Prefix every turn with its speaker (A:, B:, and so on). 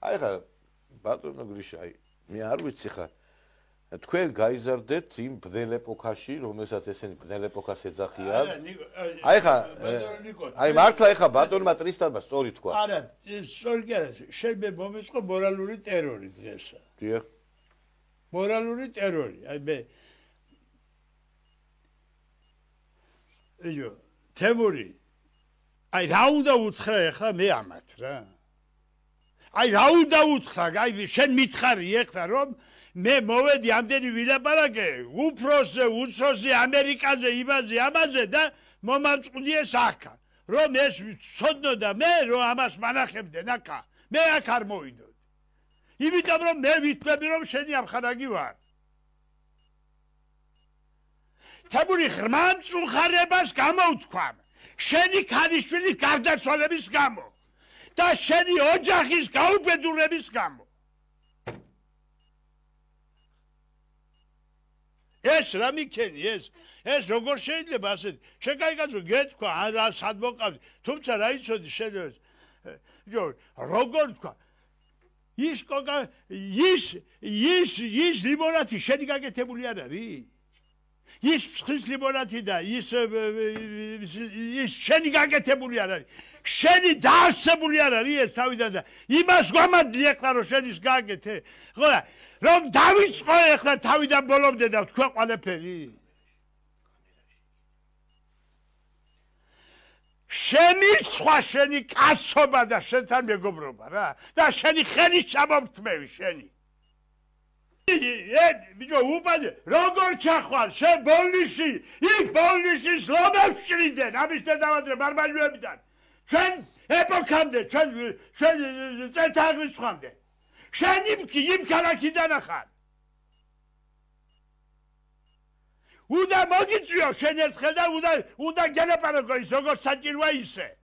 A: აი ხა ბატონო გრიშა, აი მე არ ვიცი ხა თქვენ გაიზარდეთ იმ ბნელ ეპოქაში, რომელსაც ესენი ბნელ ეპოქას ეძახიან. აი ხა აი მართლა ეხა ბატონმა ტრისტანმა სწორი თქვა.
B: არა, სწორი კი არა, შეიძლება მომეწყო მორალური ტერორი დღესა.
A: დიახ.
B: მორალური ტერორი. აი მე ეჯო, თემური. აი რა უნდა უთხრა ეხლა მე ამათ რა. აი რა უნდა უთხრა, აი შენ მითხარი ეხლა რომ მე მოვედი ამდენი ვილაპარაკე უფროსზე უცროსზე ამერიკაზე იმაზე ამაზე და მომაწყვდიე საქა რომ ეს ცოდნო და მე რომ ამას მანახებდე ნაკა მე აქ არ მოვიდოდ იმიტომ რომ მე ვითვლები რომ შენი ამხანაგი ვარ. თაბური ხრმანწუხარებას გამოვთქვამ შენი ქალიშვილის გარდაცვალების გამო და შენი ოჯახის გაუბედურების გამო. ეს რა მიქენი ეს ეს როგორ შეიძლება ასე შეკაიგადრო გეთქვა არა სად მოყავდი თუმცა რა იცოდი შენ ეს ჯო როგორ თქვა? ის კოკა ის ის ის ლიმონათი შენი გაკეთებული არ არის ის ფხის ლიმონათი და ის ის შენი გაკეთებული არ არის. შენი დაარსებული არ არის ეს თავიდან და იმას გვამადლი ახლა რომ შენ ის გაკეთე ხო და რომ დავიწყო ახლა თავიდან ბოლომდე და თქვა ყველაფერი. შენი სხვა შენი კაცობა და შენთან მეგობრობა რა და შენი ხელის ჩამომთმევი შენი ბიჭო უპადე როგორ ჩახვალ? შენ ბოლნისში იქ ბოლნისის ლომებშრიდან ამის დედავადრე მარმაჟუებიდან ჩვენ ეპოქამდე ჩვენ ჩვენ წელთაღრიცხამდე ხამდე. შენ იმ იმ ქალაქიდან ახარ უნდა მოგიწვიო შენ ერთხელ და უნდა უნდა გელაპარაკო ის როგორ საჭიროა ისე